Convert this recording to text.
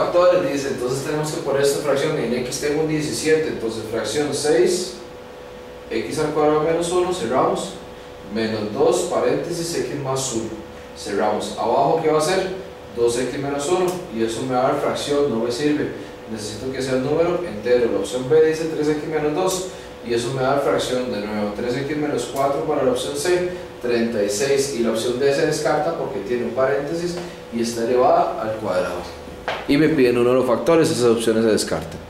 Factores dice, entonces tenemos que poner esta fracción, en x tengo un 17, entonces fracción 6, x al cuadrado menos 1, cerramos, menos 2, paréntesis, x más 1, cerramos. Abajo, ¿qué va a ser? 2x menos 1, y eso me va a dar fracción, no me sirve. Necesito que sea un número entero. La opción B dice 3x menos 2, y eso me da fracción de nuevo 3x menos 4 para la opción C 36 y la opción D se descarta porque tiene un paréntesis y está elevada al cuadrado y me piden uno de los factores esas opciones se descartan